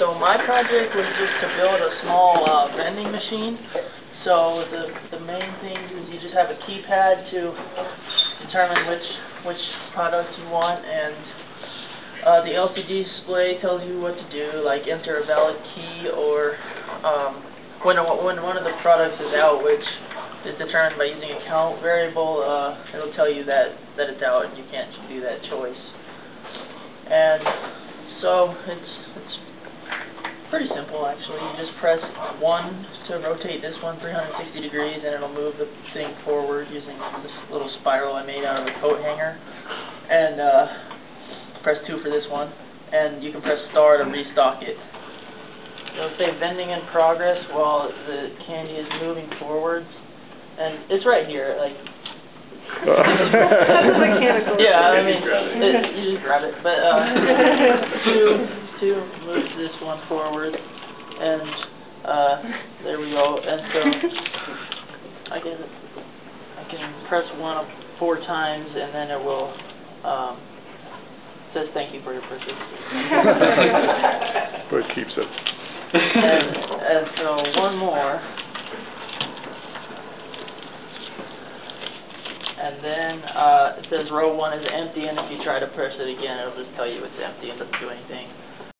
so my project was just to build a small uh, vending machine. So the the main things is you just have a keypad to determine which which product you want, and uh, the LCD display tells you what to do, like enter a valid key or um, when a, when one of the products is out, which is determined by using a count variable. Uh, it'll tell you that that it's out, and you can't do that choice. And so it's pretty simple actually. You just press one to rotate this one 360 degrees, and it'll move the thing forward using this little spiral I made out of a coat hanger. And uh, press two for this one, and you can press star to restock it. It'll say vending in progress while the candy is moving forwards, and it's right here, like Mechanical. yeah, I mean, You it. it, you just grab it, but, uh, two, two moves this one forward, and, uh, there we go, and so, I can, I can press one up four times, and then it will, um, says thank you for your purchase. But it keeps it. And, and so, one more. And then, uh, it says row one is empty, and if you try to press it again, it'll just tell you it's empty and doesn't do anything.